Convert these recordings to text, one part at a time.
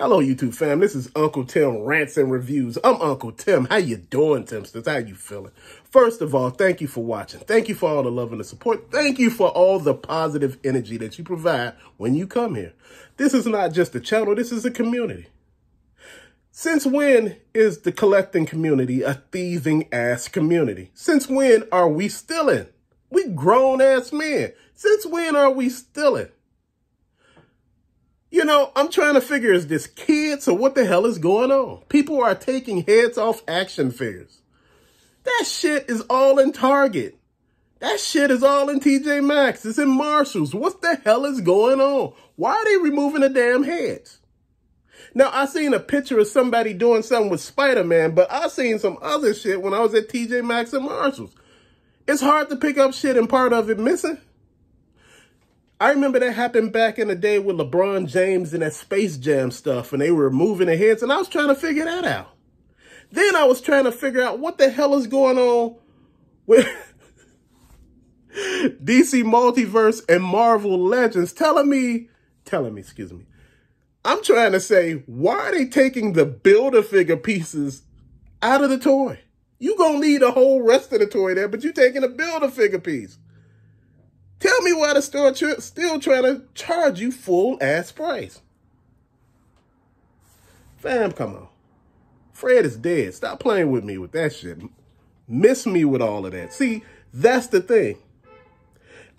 Hello, YouTube fam. This is Uncle Tim Rants and Reviews. I'm Uncle Tim. How you doing, Timsters? How you feeling? First of all, thank you for watching. Thank you for all the love and the support. Thank you for all the positive energy that you provide when you come here. This is not just a channel. This is a community. Since when is the collecting community a thieving ass community? Since when are we stealing? We grown ass men. Since when are we stealing? You know, I'm trying to figure, is this kids or what the hell is going on? People are taking heads off action figures. That shit is all in Target. That shit is all in TJ Maxx. It's in Marshalls. What the hell is going on? Why are they removing the damn heads? Now, I seen a picture of somebody doing something with Spider-Man, but I seen some other shit when I was at TJ Maxx and Marshalls. It's hard to pick up shit and part of it missing. I remember that happened back in the day with LeBron James and that Space Jam stuff, and they were moving their heads, and I was trying to figure that out. Then I was trying to figure out what the hell is going on with DC Multiverse and Marvel Legends telling me, telling me, excuse me. I'm trying to say, why are they taking the Build-A-Figure pieces out of the toy? You gonna need a whole rest of the toy there, but you taking a Build-A-Figure piece. Tell me why the store tr still trying to charge you full ass price. Fam, come on. Fred is dead. Stop playing with me with that shit. Miss me with all of that. See, that's the thing.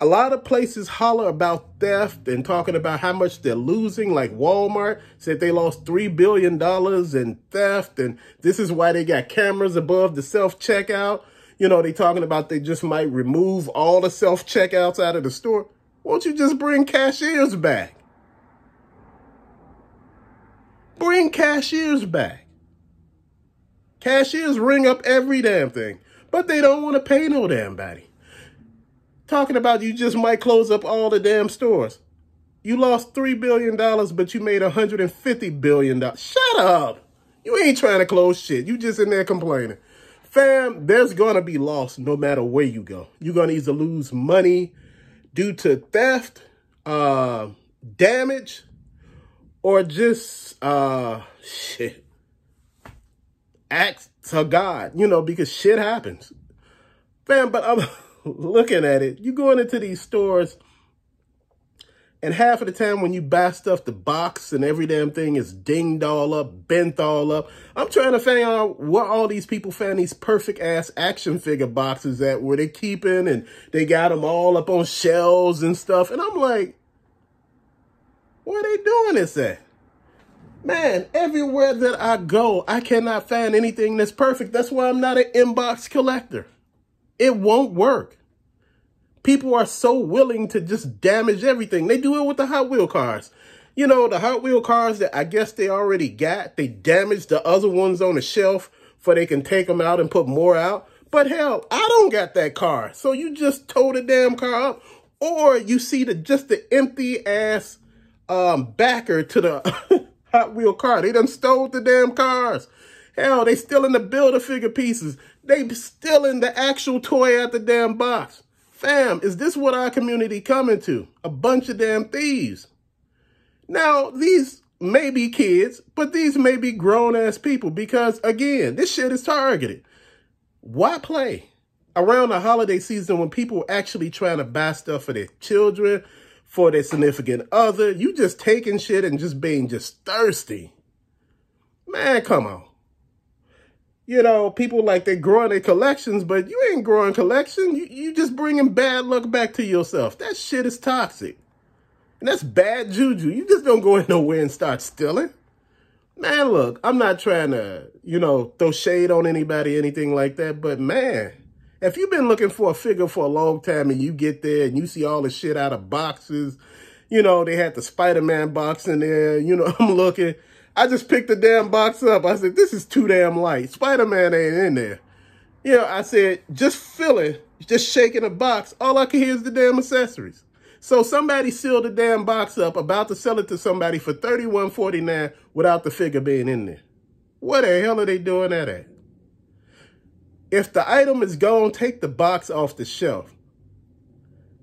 A lot of places holler about theft and talking about how much they're losing, like Walmart said they lost $3 billion in theft, and this is why they got cameras above the self-checkout. You know, they talking about they just might remove all the self-checkouts out of the store. Won't you just bring cashiers back? Bring cashiers back. Cashiers ring up every damn thing, but they don't want to pay no damn body. Talking about you just might close up all the damn stores. You lost $3 billion, but you made $150 billion. Shut up. You ain't trying to close shit. You just in there complaining. Fam, there's going to be loss no matter where you go. You're going to either lose money due to theft, uh, damage, or just, uh, shit, acts to God, you know, because shit happens. Fam, but I'm looking at it. You going into these stores and half of the time when you buy stuff, the box and every damn thing is dinged all up, bent all up. I'm trying to find out what all these people found these perfect ass action figure boxes at where they keeping and they got them all up on shelves and stuff. And I'm like, where are they doing this at? Man, everywhere that I go, I cannot find anything that's perfect. That's why I'm not an inbox collector. It won't work. People are so willing to just damage everything. They do it with the Hot Wheel cars. You know, the Hot Wheel cars that I guess they already got, they damage the other ones on the shelf for they can take them out and put more out. But hell, I don't got that car. So you just tow the damn car up. Or you see the just the empty ass um, backer to the Hot Wheel car. They done stole the damn cars. Hell, they still in the Build-A-Figure pieces. They still in the actual toy at the damn box. Fam, is this what our community coming to? A bunch of damn thieves. Now, these may be kids, but these may be grown-ass people because, again, this shit is targeted. Why play? Around the holiday season when people are actually trying to buy stuff for their children, for their significant other, you just taking shit and just being just thirsty. Man, come on you know, people like they're growing their collections, but you ain't growing collection. You, you just bringing bad luck back to yourself. That shit is toxic. And that's bad juju. You just don't go in nowhere and start stealing. Man, look, I'm not trying to, you know, throw shade on anybody, anything like that. But man, if you've been looking for a figure for a long time and you get there and you see all the shit out of boxes, you know, they had the Spider-Man box in there, you know, I'm looking I just picked the damn box up. I said, this is too damn light. Spider-Man ain't in there. You know, I said, just filling, just shaking a box. All I can hear is the damn accessories. So somebody sealed the damn box up, about to sell it to somebody for $31.49 without the figure being in there. What the hell are they doing that at? If the item is gone, take the box off the shelf.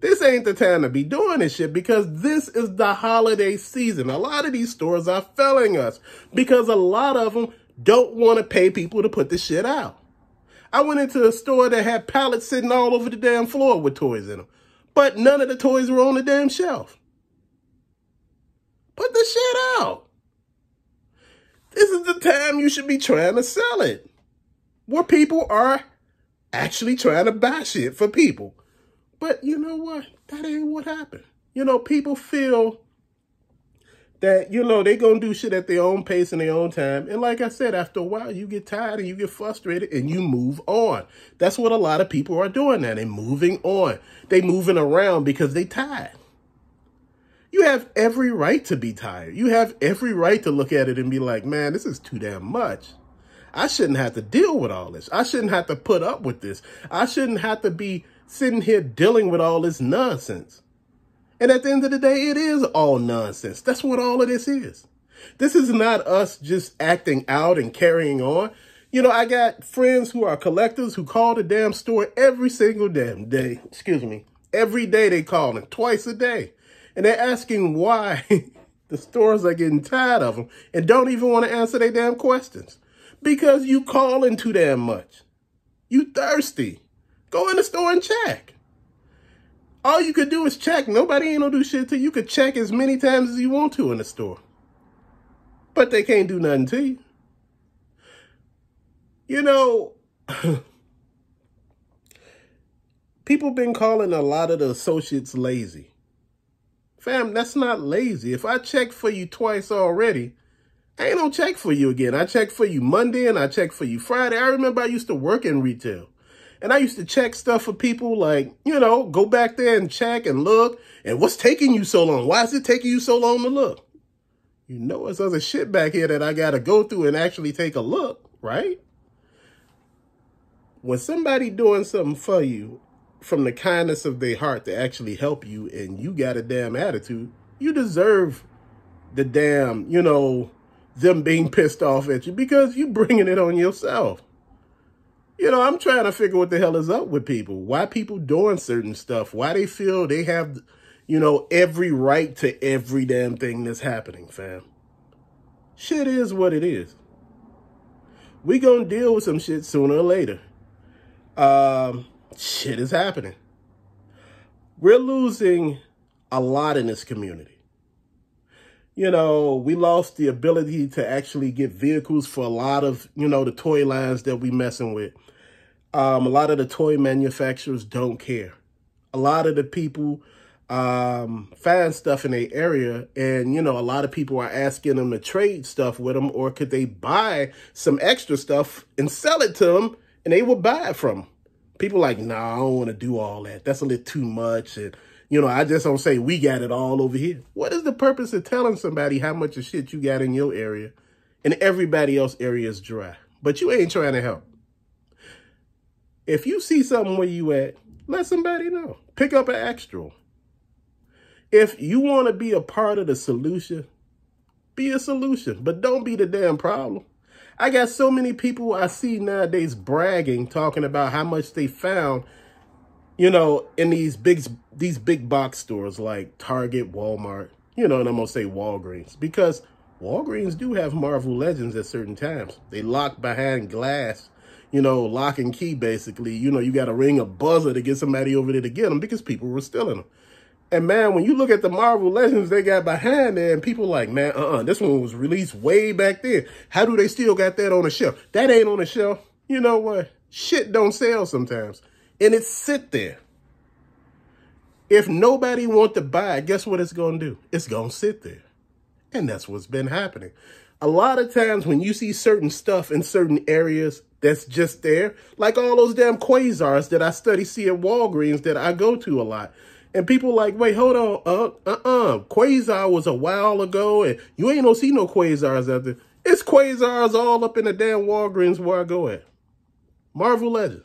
This ain't the time to be doing this shit because this is the holiday season. A lot of these stores are failing us because a lot of them don't want to pay people to put the shit out. I went into a store that had pallets sitting all over the damn floor with toys in them. But none of the toys were on the damn shelf. Put the shit out. This is the time you should be trying to sell it. Where people are actually trying to buy shit for people. But you know what? That ain't what happened. You know, people feel that, you know, they going to do shit at their own pace and their own time. And like I said, after a while, you get tired and you get frustrated and you move on. That's what a lot of people are doing now. They're moving on. They moving around because they tired. You have every right to be tired. You have every right to look at it and be like, man, this is too damn much. I shouldn't have to deal with all this. I shouldn't have to put up with this. I shouldn't have to be sitting here dealing with all this nonsense. And at the end of the day, it is all nonsense. That's what all of this is. This is not us just acting out and carrying on. You know, I got friends who are collectors who call the damn store every single damn day. Excuse me. Every day they call them, twice a day. And they're asking why the stores are getting tired of them and don't even want to answer their damn questions. Because you calling too damn much. You thirsty. Go in the store and check. All you could do is check. Nobody ain't gonna do shit to you. You could check as many times as you want to in the store. But they can't do nothing to you. You know, people been calling a lot of the associates lazy. Fam, that's not lazy. If I check for you twice already, I ain't gonna check for you again. I check for you Monday and I check for you Friday. I remember I used to work in retail. And I used to check stuff for people like, you know, go back there and check and look. And what's taking you so long? Why is it taking you so long to look? You know, there's other shit back here that I got to go through and actually take a look, right? When somebody doing something for you from the kindness of their heart to actually help you and you got a damn attitude, you deserve the damn, you know, them being pissed off at you because you bringing it on yourself. You know, I'm trying to figure what the hell is up with people. Why people doing certain stuff? Why they feel they have, you know, every right to every damn thing that's happening, fam. Shit is what it is. We gonna deal with some shit sooner or later. Um, shit is happening. We're losing a lot in this community. You know, we lost the ability to actually get vehicles for a lot of, you know, the toy lines that we messing with. Um, a lot of the toy manufacturers don't care. A lot of the people um, find stuff in their area and, you know, a lot of people are asking them to trade stuff with them or could they buy some extra stuff and sell it to them and they will buy it from them. People like, nah, I don't want to do all that. That's a little too much. And, you know, I just don't say we got it all over here. What is the purpose of telling somebody how much of shit you got in your area and everybody else area is dry? But you ain't trying to help. If you see something where you at, let somebody know. Pick up an extra. If you want to be a part of the solution, be a solution, but don't be the damn problem. I got so many people I see nowadays bragging, talking about how much they found, you know, in these big these big box stores like Target, Walmart, you know, and I'm gonna say Walgreens because Walgreens do have Marvel Legends at certain times. They lock behind glass you know, lock and key, basically. You know, you got to ring a buzzer to get somebody over there to get them because people were stealing them. And man, when you look at the Marvel Legends they got behind there, and people like, man, uh-uh, this one was released way back then. How do they still got that on the shelf? That ain't on the shelf. You know what? Shit don't sell sometimes. And it sit there. If nobody want to buy it, guess what it's going to do? It's going to sit there. And that's what's been happening. A lot of times when you see certain stuff in certain areas, that's just there. Like all those damn quasars that I study see at Walgreens that I go to a lot. And people like, wait, hold on, uh, uh-uh. Quasar was a while ago, and you ain't no see no quasars out there. It's quasars all up in the damn Walgreens where I go at. Marvel Legend.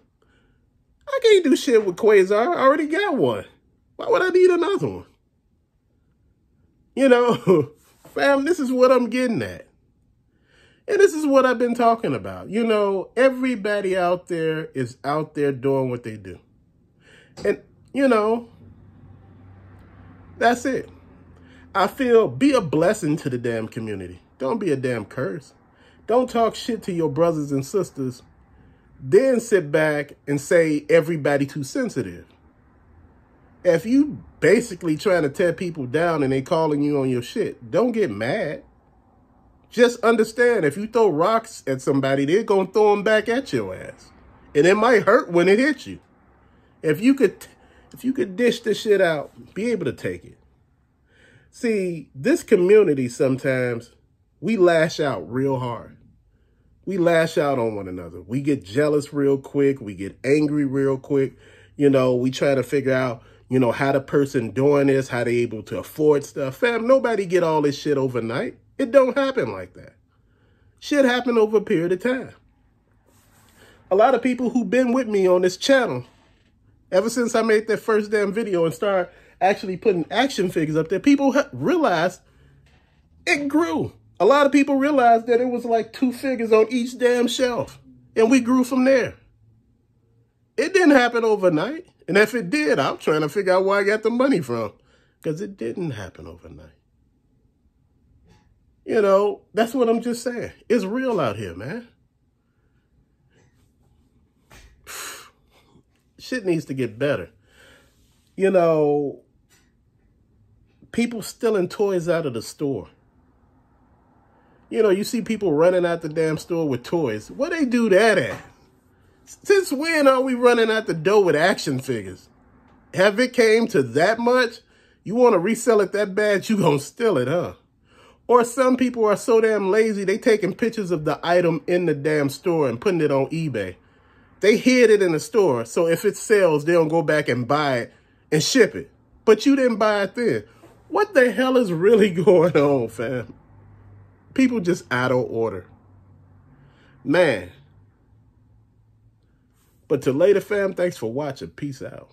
I can't do shit with Quasar. I already got one. Why would I need another one? You know, fam, this is what I'm getting at. And this is what I've been talking about. You know, everybody out there is out there doing what they do. And, you know, That's it. I feel be a blessing to the damn community. Don't be a damn curse. Don't talk shit to your brothers and sisters. Then sit back and say everybody too sensitive. If you basically trying to tear people down and they calling you on your shit, don't get mad. Just understand if you throw rocks at somebody, they're going to throw them back at your ass. And it might hurt when it hits you. If you could if you could dish the shit out, be able to take it. See, this community sometimes we lash out real hard. We lash out on one another. We get jealous real quick. We get angry real quick. You know, we try to figure out, you know, how the person doing this, how they able to afford stuff. Fam, nobody get all this shit overnight. It don't happen like that. Shit happen over a period of time. A lot of people who've been with me on this channel, ever since I made that first damn video and started actually putting action figures up there, people realized it grew. A lot of people realized that it was like two figures on each damn shelf. And we grew from there. It didn't happen overnight. And if it did, I'm trying to figure out where I got the money from. Because it didn't happen overnight. You know, that's what I'm just saying. It's real out here, man. Shit needs to get better. You know, people stealing toys out of the store. You know, you see people running out the damn store with toys. What they do that at? Since when are we running out the door with action figures? Have it came to that much? You want to resell it that bad, you gonna steal it, huh? Or some people are so damn lazy, they taking pictures of the item in the damn store and putting it on eBay. They hid it in the store, so if it sells, they don't go back and buy it and ship it. But you didn't buy it then. What the hell is really going on, fam? People just out of order. Man. But to later, fam, thanks for watching. Peace out.